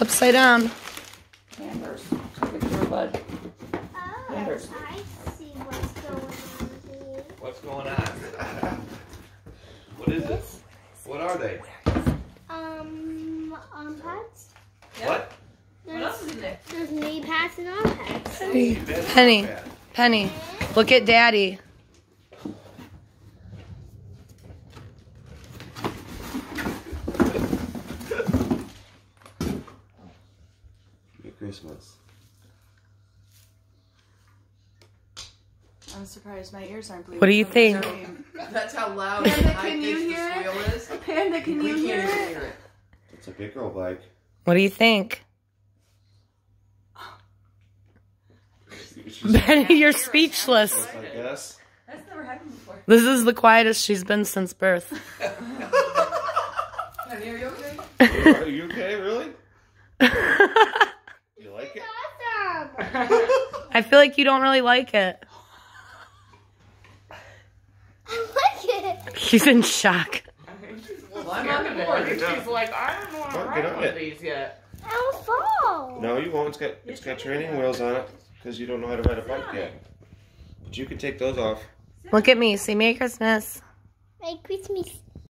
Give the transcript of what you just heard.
upside down. Anders. Take a bud. Oh, Anders. I see what's going on here. What's going on? what is it? What are they? Um, on pads. What? There's, else is in there? There's knee pads and on pads. Penny, Penny, Penny, look at Daddy. Christmas. I'm surprised my ears aren't bleeding. What do you think? That's how loud Panda, and high can you hear the it? squeal is. Panda, can we you hear can't it? hear it. It's a big girl bike. What do you think? Penny, you're speechless. I guess. That's never happened before. This is the quietest she's been since birth. Honey, are you okay? Are you okay, really? You like it? Awesome. I feel like you don't really like it. I like it. He's in shock. Well, I'm on the board. and She's like, I don't want to Well, get ride on one of these yet. I'll fall. No, you won't. It's got it's got training wheels on it because you don't know how to ride a bike yet. But you can take those off. Look at me. Say Merry Christmas. Merry Christmas.